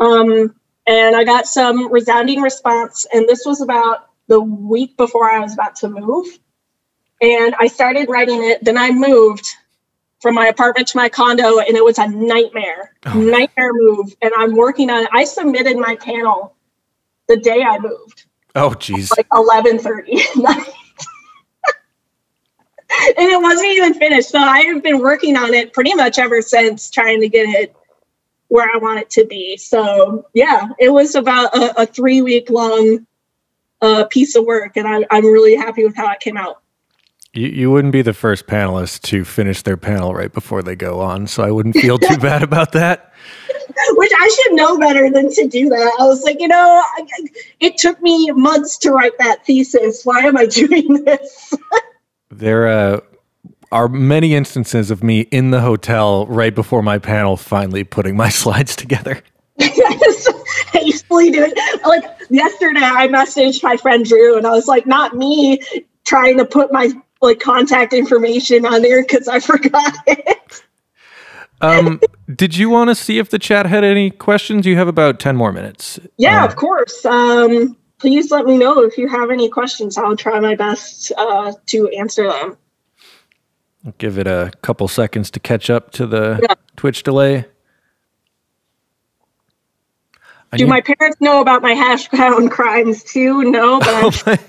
Um, and I got some resounding response. And this was about the week before I was about to move. And I started writing it. Then I moved from my apartment to my condo, and it was a nightmare, oh. nightmare move. And I'm working on it. I submitted my panel the day I moved. Oh, geez. Like 11:30 and it wasn't even finished. So I have been working on it pretty much ever since, trying to get it where I want it to be. So yeah, it was about a, a three week long uh, piece of work, and I, I'm really happy with how it came out. You, you wouldn't be the first panelist to finish their panel right before they go on, so I wouldn't feel too <laughs> bad about that. Which I should know better than to do that. I was like, you know, I, it took me months to write that thesis. Why am I doing this? <laughs> there, uh, are many instances of me in the hotel right before my panel finally putting my <laughs> slides together. yes, <laughs> I usually do it. Like yesterday, I messaged my friend Drew, and I was like, not me trying to put my like contact information on there because I <laughs> forgot it. um, did you want to see if the chat had any questions? You have about ten more minutes. Yeah, um, of course. Um, please let me know if you have any questions. I'll try my best uh, to answer them. I'll give it a couple seconds to catch up to the yeah. Twitch delay. I Do my parents know about my hash brown <laughs> crimes too? No, <laughs> but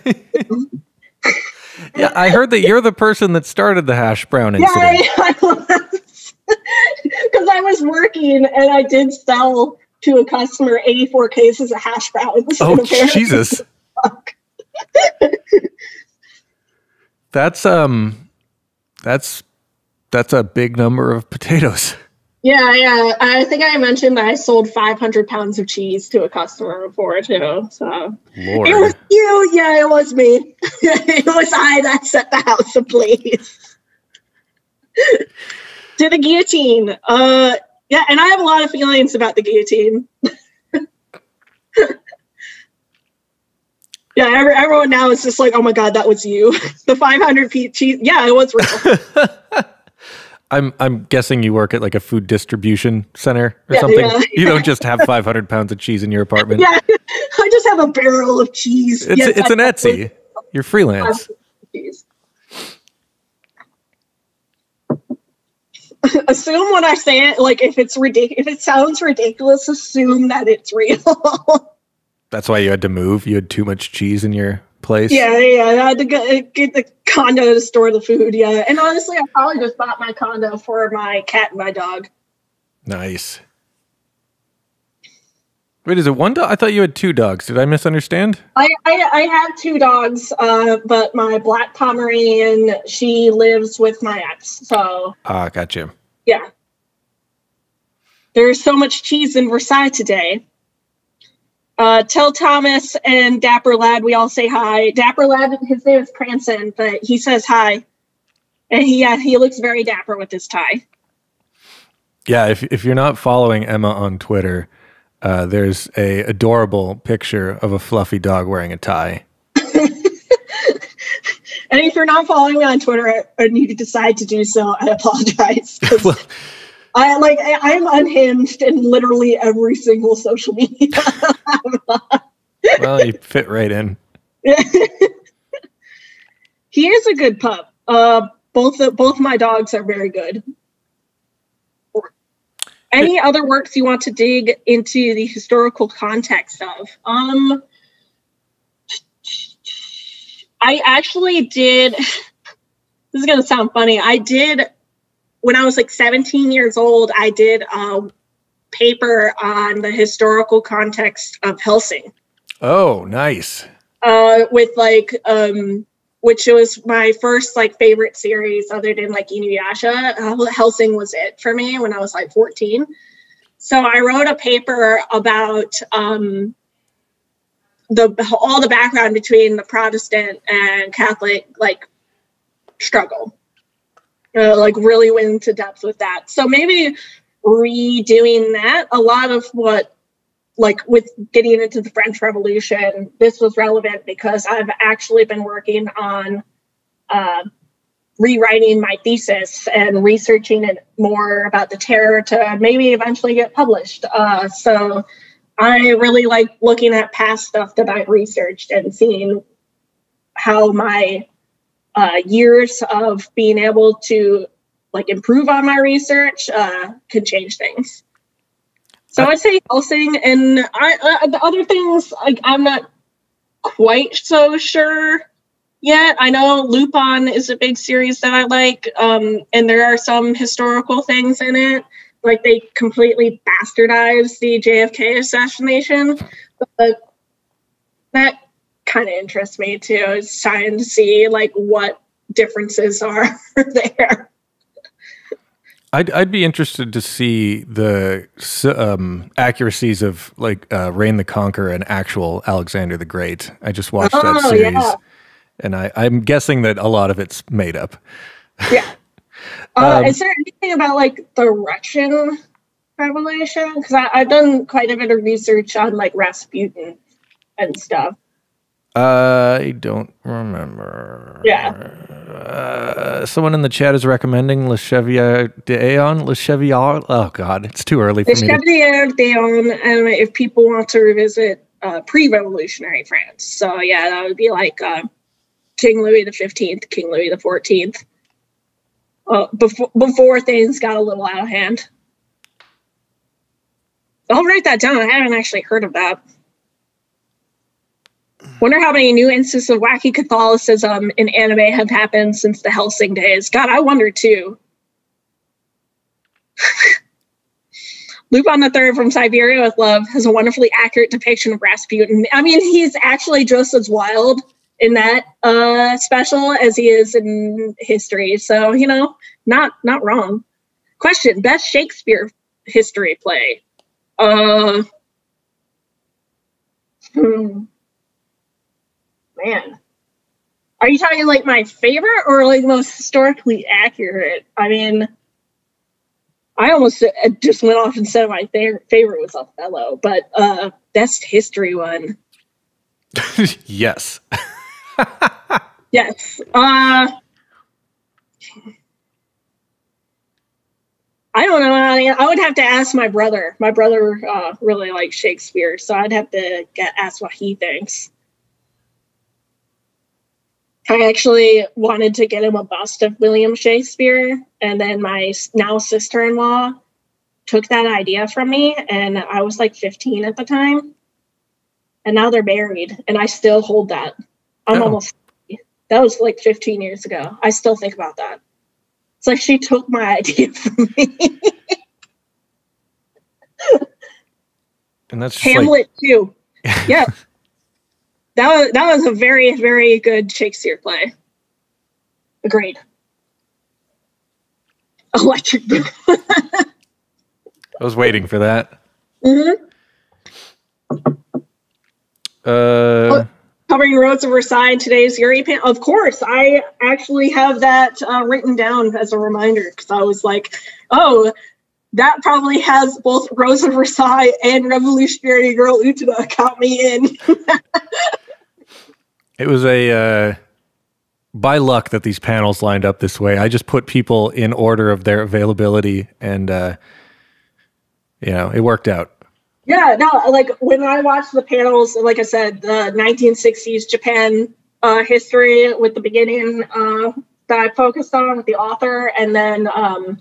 yeah, I heard that you're the person that started the hash brown incident. Yeah, I, I was <laughs> because I was working and I did sell to a customer 84 cases of hash browns. Oh <laughs> Jesus! <laughs> That's um that's that's a big number of potatoes. Yeah, yeah. I think I mentioned that I sold 500 pounds of cheese to a customer before too. So Lord. it was you. Yeah, it was me. <laughs> it was I that set the house ablaze. to the guillotine. Uh, yeah, and I have a lot of feelings about the guillotine. <laughs> Yeah, every, everyone now is just like, oh my god, that was you. <laughs> the 500 feet cheese. Yeah, it was real. <laughs> I'm I'm guessing you work at like a food distribution center or yeah, something. Yeah. You don't just have 500 pounds of cheese in your apartment. Yeah, I just have a barrel of cheese. It's, yes, it's an Etsy. You're freelance. <laughs> assume when I say it, like if it's ridiculous, if it sounds ridiculous, assume that it's real. <laughs> That's why you had to move. You had too much cheese in your place. Yeah, yeah. I had to get, uh, get the condo to store the food. Yeah, and honestly, I probably just bought my condo for my cat and my dog. Nice. Wait, is it one dog? I thought you had two dogs. Did I misunderstand? I I, I have two dogs, uh, but my black Pomeranian she lives with my ex. So ah, got you. Yeah. There's so much cheese in Versailles today. Uh, tell Thomas and Dapper Lad we all say hi. Dapper Lad, his name is Cranston, but he says hi, and he yeah, he looks very dapper with his tie. Yeah, if if you're not following Emma on Twitter uh, there's a adorable picture of a fluffy dog wearing a tie. <laughs> and if you're not following me on Twitter and you decide to do so, I apologize. <laughs> well, I like I, am unhinged in literally every single social media. <laughs> well, you fit right in. he is a good pup. Uh, both both my dogs are very good. Any other works you want to dig into the historical context of? Um, I actually did. This is going to sound funny. I did when I was like 17 years old. I did a paper on the historical context of Hellsing. Oh, nice. Uh, with like um, which was my first like favorite series other than like Inuyasha. Uh, Hellsing was it for me when I was like 14. So I wrote a paper about um, the all the background between the Protestant and Catholic like struggle. Uh, like really went into depth with that. So maybe redoing that. A lot of what like with getting into the French Revolution, this was relevant because I've actually been working on uh, rewriting my thesis and researching it more about the terror to maybe eventually get published. Uh, so I really like looking at past stuff that I've researched and seeing how my uh, years of being able to like improve on my research uh, could change things. So I'd say Hellsing, and I, uh, the other things like I'm not quite so sure yet. I know Lupin is a big series that I like, um, and there are some historical things in it, like they completely bastardize the JFK assassination, but that kind of interests me too. Is trying to see like what differences are <laughs> there. I'd I'd be interested to see the um, accuracies of like uh, Reign the Conqueror and actual Alexander the Great. I just watched oh, that series, yeah. and I I'm guessing that a lot of it's made up. Yeah. <laughs> Uh, um, is there anything about like the Russian Revolution? Because I've done quite a bit of research on like Rasputin and stuff. I don't remember. Yeah. Uh, someone in the chat is recommending Le Chevalier d'Eon. Le Chevalier. Oh God, it's too early for Le me. Le Chevalier d'Eon. And if people want to revisit uh, pre-revolutionary France, so yeah, that would be like uh, King Louis the Fifteenth, King Louis the Fourteenth. Uh, before before things got a little out of hand. I'll write that down. I haven't actually heard of that. Wonder how many new instances of wacky Catholicism in anime have happened since the Hellsing days. God, I wonder too. <laughs> Lupin the Third from Siberia with Love has a wonderfully accurate depiction of Rasputin. I mean, he's actually just as wild in that uh, special as he is in history. So you know, not not wrong. Question: Best Shakespeare history play. Uh, hmm man. Are you talking like my favorite or like most historically accurate? I mean, I almost uh, just went off and said my favorite favorite was Othello, but uh best history one. <laughs> yes. <laughs> yes. Uh I don't know. I would have to ask my brother. My brother uh, really likes Shakespeare, so I'd have to get ask what he thinks. I actually wanted to get him a bust of William Shakespeare, and then my now sister in law took that idea from me, and I was like 15 at the time, and now they're married, and I still hold that. I'm oh. almost. That was like 15 years ago. I still think about that. It's like she took my <laughs> idea from me. and that's Hamlet like... too. <laughs> Yeah. That was that was a very, very good Shakespeare play. Agreed. Electric <laughs> I was waiting for that. Mm-hmm. Uh, oh, covering Rose of Versailles today's Yuri panel. Of course, I actually have that uh, written down as a reminder because I was like, oh, that probably has both Rose of Versailles and Revolutionary Girl Utena. Count me in. <laughs> it was a uh, by luck that these panels lined up this way. I just put people in order of their availability, and uh, you know, it worked out. Yeah, no, like when I watched the panels, like I said, the 1960s Japan uh, history with the beginning uh, that I focused on with the author, and then um,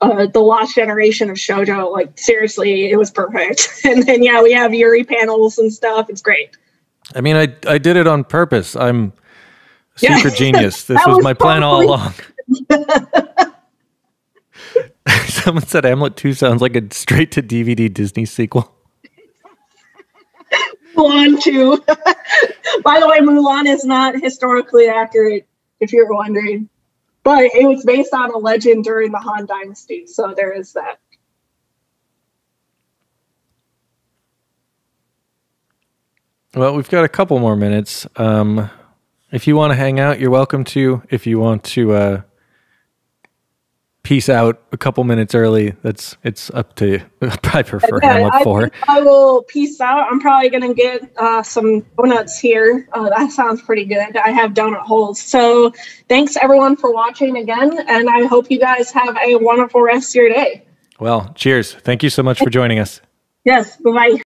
uh, the lost generation of shojo. Like seriously, it was perfect. <laughs> and then yeah, we have Yuri panels and stuff. It's great. I mean, I I did it on purpose. I'm super yeah. genius. <laughs> This was, was, my plan all along. <laughs> Someone said Hamlet 2 sounds like a straight to DVD Disney sequel. Mulan 2. <laughs> By the way, Mulan is not historically accurate, if you're wondering. But it was based on a legend during the Han Dynasty, so there is that. Well, we've got a couple more minutes. Um, if you want to hang out, you're welcome to. If you want to uh, peace out a couple minutes early. That's it's up to you. <laughs> I prefer yeah, Hamlet I four. I will peace out. I'm probably gonna get uh, some donuts here. Uh, that sounds pretty good. I have donut holes. So thanks everyone for watching again, and I hope you guys have a wonderful rest of your day. Well, cheers. Thank you so much for joining us. Yes. Bye bye.